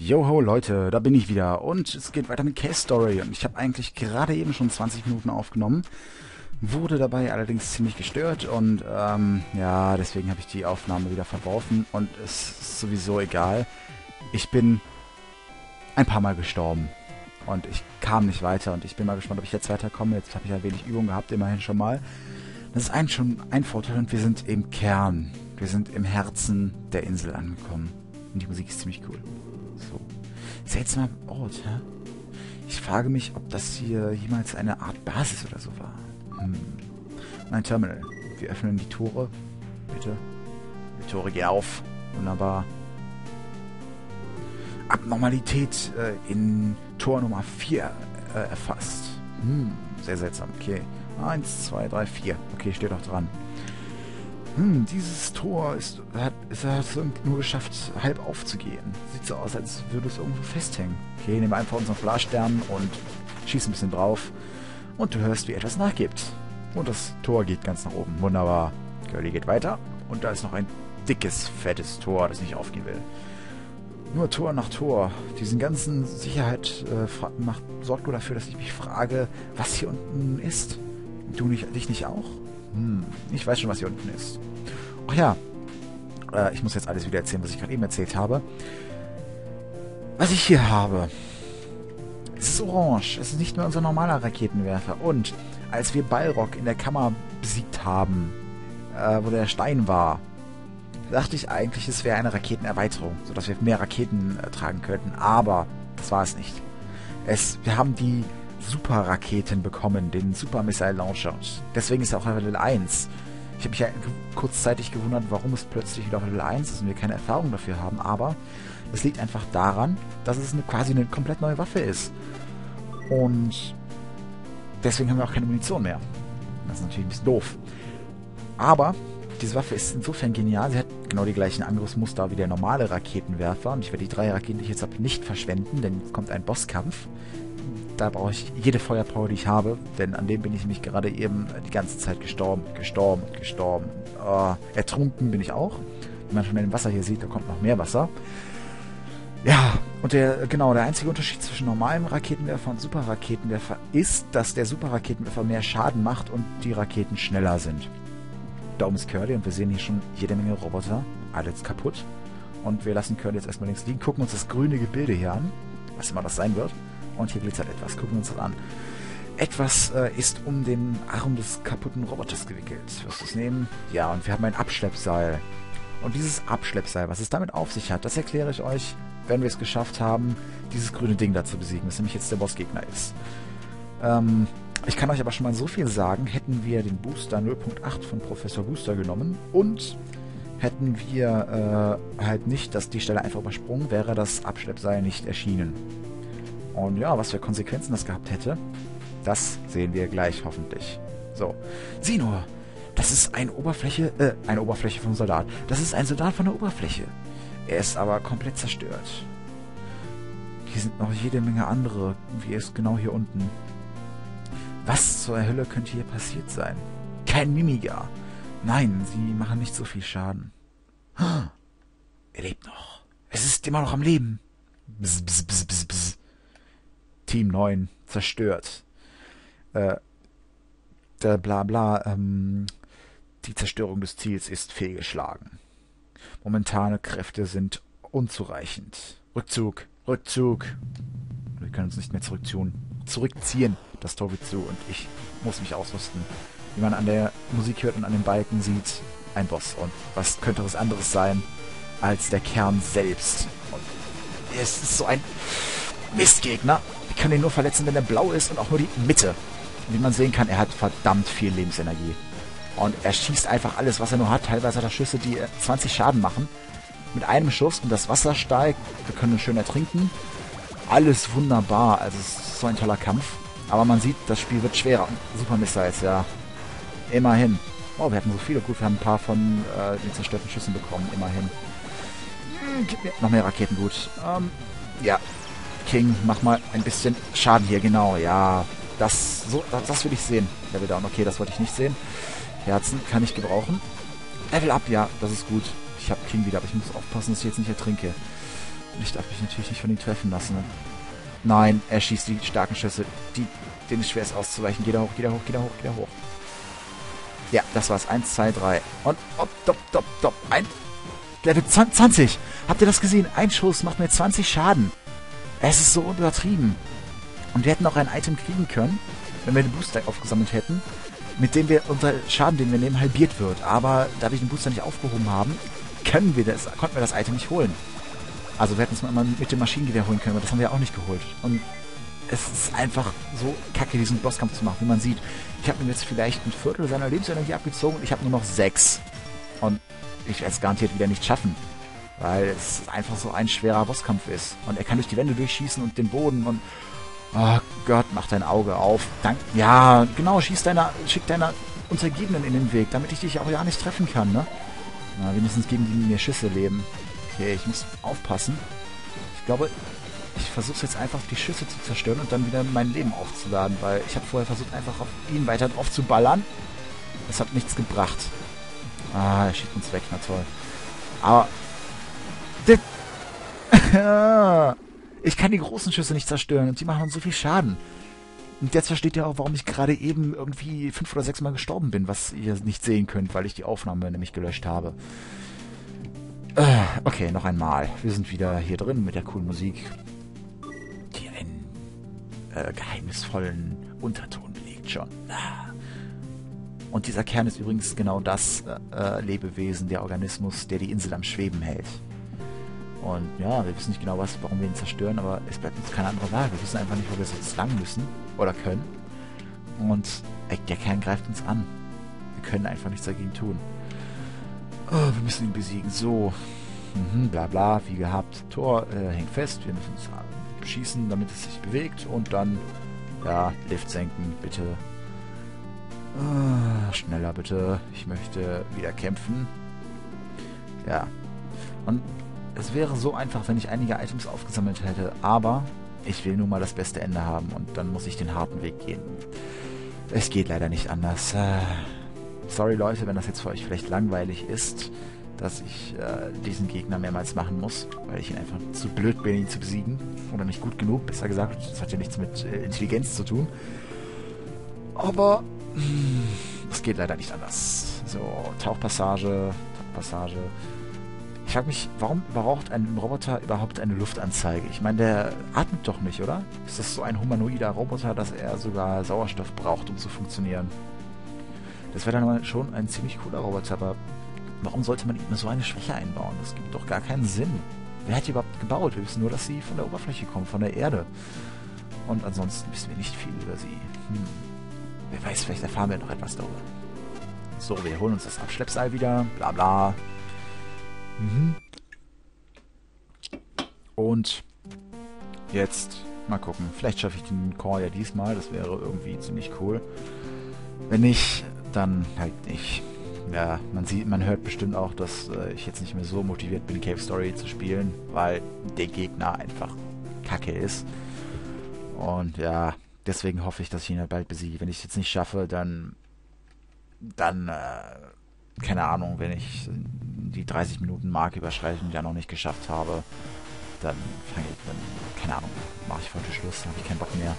Joho Leute, da bin ich wieder und es geht weiter mit Case Story und ich habe eigentlich gerade eben schon 20 Minuten aufgenommen, wurde dabei allerdings ziemlich gestört und ähm, ja, deswegen habe ich die Aufnahme wieder verworfen und es ist sowieso egal. Ich bin ein paar Mal gestorben und ich kam nicht weiter und ich bin mal gespannt, ob ich jetzt weiterkomme. Jetzt habe ich ja wenig Übung gehabt, immerhin schon mal. Das ist ein, schon ein Vorteil und wir sind im Kern, wir sind im Herzen der Insel angekommen und die Musik ist ziemlich cool. Seltsamer Ort, hä? Ich frage mich, ob das hier jemals eine Art Basis oder so war. Hm. Ein Terminal. Wir öffnen die Tore. Bitte. Die Tore gehen auf. Wunderbar. Abnormalität äh, in Tor Nummer 4 äh, erfasst. Hm, sehr seltsam. Okay. Eins, zwei, drei, vier. Okay, steht auch dran. Hm, dieses Tor ist, hat, hat es nur geschafft, halb aufzugehen. Sieht so aus, als würde es irgendwo festhängen. Okay, nehmen wir einfach unseren Polarstern und schießen ein bisschen drauf. Und du hörst, wie etwas nachgibt. Und das Tor geht ganz nach oben. Wunderbar. Curly geht weiter. Und da ist noch ein dickes, fettes Tor, das nicht aufgehen will. Nur Tor nach Tor. Diesen ganzen Sicherheit äh, macht, sorgt nur dafür, dass ich mich frage, was hier unten ist. Du nicht, dich nicht auch? Hm, ich weiß schon, was hier unten ist. Ach ja, äh, ich muss jetzt alles wieder erzählen, was ich gerade eben erzählt habe. Was ich hier habe, es ist orange. Es ist nicht mehr unser normaler Raketenwerfer. Und als wir Balrog in der Kammer besiegt haben, äh, wo der Stein war, dachte ich eigentlich, es wäre eine Raketenerweiterung, sodass wir mehr Raketen äh, tragen könnten. Aber das war es nicht. Es, wir haben die Superraketen bekommen, den Super Missile Launcher. Deswegen ist er auch Level 1. Ich habe mich ja kurzzeitig gewundert, warum es plötzlich wieder auf Level 1 ist und wir keine Erfahrung dafür haben, aber es liegt einfach daran, dass es eine, quasi eine komplett neue Waffe ist. Und deswegen haben wir auch keine Munition mehr. Das ist natürlich ein bisschen doof. Aber diese Waffe ist insofern genial. Sie hat genau die gleichen Angriffsmuster wie der normale Raketenwerfer. Und ich werde die drei Raketen, die ich jetzt habe, nicht verschwenden, denn jetzt kommt ein Bosskampf da brauche ich jede Feuerpower, die ich habe, denn an dem bin ich nämlich gerade eben die ganze Zeit gestorben, gestorben, gestorben. Uh, ertrunken bin ich auch. Wie man schon in dem Wasser hier sieht, da kommt noch mehr Wasser. Ja, und der, genau, der einzige Unterschied zwischen normalem Raketenwerfer und Superraketenwerfer ist, dass der Superraketenwerfer mehr Schaden macht und die Raketen schneller sind. Da oben ist Curly und wir sehen hier schon jede Menge Roboter. Alles kaputt. Und wir lassen Curly jetzt erstmal links liegen, gucken uns das grüne Gebilde hier an, was immer das sein wird. Und hier glitzert etwas. Gucken wir uns das an. Etwas äh, ist um den Arm des kaputten Roboters gewickelt. Wirst du es nehmen? Ja, und wir haben ein Abschleppseil. Und dieses Abschleppseil, was es damit auf sich hat, das erkläre ich euch, wenn wir es geschafft haben, dieses grüne Ding da zu besiegen, das nämlich jetzt der Bossgegner ist. Ähm, ich kann euch aber schon mal so viel sagen, hätten wir den Booster 0.8 von Professor Booster genommen und hätten wir äh, halt nicht dass die Stelle einfach übersprungen, wäre das Abschleppseil nicht erschienen. Und ja, was für Konsequenzen das gehabt hätte, das sehen wir gleich hoffentlich. So, sieh nur, das ist eine Oberfläche, äh, eine Oberfläche vom Soldat. Das ist ein Soldat von der Oberfläche. Er ist aber komplett zerstört. Hier sind noch jede Menge andere, wie es genau hier unten. Was zur Hölle könnte hier passiert sein? Kein Mimiga. Nein, sie machen nicht so viel Schaden. Er lebt noch. Es ist immer noch am Leben. Bzz, bzz, bzz, bzz, bzz. Team 9 zerstört. Äh, der bla bla, ähm, die Zerstörung des Ziels ist fehlgeschlagen. Momentane Kräfte sind unzureichend. Rückzug, Rückzug. Wir können uns nicht mehr zurückziehen. Zurückziehen. Das Tor wird zu und ich muss mich ausrüsten. Wie man an der Musik hört und an den Balken sieht, ein Boss. Und was könnte es anderes sein als der Kern selbst? Und es ist so ein Mistgegner. Kann ihn nur verletzen, wenn er blau ist und auch nur die Mitte. Wie man sehen kann, er hat verdammt viel Lebensenergie. Und er schießt einfach alles, was er nur hat. Teilweise hat er Schüsse, die 20 Schaden machen. Mit einem Schuss und das Wasser steigt. Wir können schön ertrinken. Alles wunderbar. Also es ist so ein toller Kampf. Aber man sieht, das Spiel wird schwerer. Super Missiles, ja. Immerhin. Oh, wir hatten so viele. Gut, wir haben ein paar von äh, den zerstörten Schüssen bekommen. Immerhin. Hm, gib mir noch mehr Raketen, gut. Ähm, ja, King, mach mal ein bisschen Schaden hier, genau, ja. Das, so, das, das will ich sehen. Level Down, okay, das wollte ich nicht sehen. Herzen kann ich gebrauchen. Level Up, ja, das ist gut. Ich habe King wieder, aber ich muss aufpassen, dass ich jetzt nicht ertrinke. Und ich darf mich natürlich nicht von ihm treffen lassen. Ne? Nein, er schießt die starken Schüsse. Die, denen ist schwer ist auszuweichen. Geht er hoch, geht er hoch, geht er hoch, geht er hoch. Ja, das war's. Eins, zwei, drei. Und, op, dop, dop, dop. Ein, Level 20. Habt ihr das gesehen? Ein Schuss macht mir 20 Schaden. Es ist so übertrieben. Und wir hätten auch ein Item kriegen können, wenn wir den Booster aufgesammelt hätten, mit dem wir unser Schaden, den wir nehmen, halbiert wird. Aber da wir den Booster nicht aufgehoben haben, können wir das, konnten wir das Item nicht holen. Also wir hätten es mal mit dem Maschinengewehr holen können, aber das haben wir auch nicht geholt. Und es ist einfach so kacke, diesen Bosskampf zu machen, wie man sieht. Ich habe ihm jetzt vielleicht ein Viertel seiner Lebensenergie abgezogen und ich habe nur noch sechs. Und ich werde es garantiert wieder nicht schaffen. Weil es einfach so ein schwerer Bosskampf ist. Und er kann durch die Wände durchschießen und den Boden und... Oh Gott, mach dein Auge auf. Dank, ja, genau, schieß deiner, schick deiner Untergebenen in den Weg, damit ich dich auch ja nicht treffen kann, ne? Na, wenigstens geben die mir Schüsse leben. Okay, ich muss aufpassen. Ich glaube, ich versuche jetzt einfach die Schüsse zu zerstören und dann wieder mein Leben aufzuladen, weil ich habe vorher versucht einfach auf ihn weiter drauf zu ballern. Das hat nichts gebracht. Ah, er schießt uns weg, na toll. Aber... ich kann die großen Schüsse nicht zerstören und die machen uns so viel Schaden. Und jetzt versteht ihr auch, warum ich gerade eben irgendwie fünf oder sechs Mal gestorben bin, was ihr nicht sehen könnt, weil ich die Aufnahme nämlich gelöscht habe. Äh, okay, noch einmal. Wir sind wieder hier drin mit der coolen Musik, die einen äh, geheimnisvollen Unterton belegt schon. Ah. Und dieser Kern ist übrigens genau das äh, äh, Lebewesen, der Organismus, der die Insel am Schweben hält. Und ja, wir wissen nicht genau, was, warum wir ihn zerstören, aber es bleibt uns keine andere Wahl. Wir wissen einfach nicht, wo wir jetzt lang müssen oder können. Und der Kern greift uns an. Wir können einfach nichts dagegen tun. Oh, wir müssen ihn besiegen. So. Mhm, bla bla, wie gehabt. Tor äh, hängt fest. Wir müssen es schießen, damit es sich bewegt. Und dann, ja, Lift senken, bitte. Oh, schneller bitte. Ich möchte wieder kämpfen. Ja. Und es wäre so einfach, wenn ich einige Items aufgesammelt hätte, aber ich will nun mal das beste Ende haben und dann muss ich den harten Weg gehen. Es geht leider nicht anders. Äh, sorry Leute, wenn das jetzt für euch vielleicht langweilig ist, dass ich äh, diesen Gegner mehrmals machen muss, weil ich ihn einfach zu blöd bin, ihn zu besiegen. Oder nicht gut genug, besser gesagt. Das hat ja nichts mit äh, Intelligenz zu tun. Aber hm, es geht leider nicht anders. So, Tauchpassage, Tauchpassage. Ich frage mich, warum braucht ein Roboter überhaupt eine Luftanzeige? Ich meine, der atmet doch nicht, oder? Ist das so ein humanoider Roboter, dass er sogar Sauerstoff braucht, um zu funktionieren? Das wäre dann schon ein ziemlich cooler Roboter, aber warum sollte man ihm so eine Schwäche einbauen? Das gibt doch gar keinen Sinn. Wer hat die überhaupt gebaut? Wir wissen nur, dass sie von der Oberfläche kommen, von der Erde. Und ansonsten wissen wir nicht viel über sie. Hm. Wer weiß, vielleicht erfahren wir noch etwas darüber. So, wir holen uns das Abschleppseil wieder. Bla bla. Mhm. Und jetzt mal gucken. Vielleicht schaffe ich den Core ja diesmal. Das wäre irgendwie ziemlich cool. Wenn nicht, dann halt nicht. Ja, man sieht, man hört bestimmt auch, dass äh, ich jetzt nicht mehr so motiviert bin, Cave Story zu spielen, weil der Gegner einfach kacke ist. Und ja, deswegen hoffe ich, dass ich ihn halt bald besiege. Wenn ich es jetzt nicht schaffe, dann dann äh, keine Ahnung, wenn ich die 30 Minuten Marke überschreiten ja noch nicht geschafft habe, dann fange ich dann, keine Ahnung, mache ich heute Schluss, habe ich keinen Bock mehr.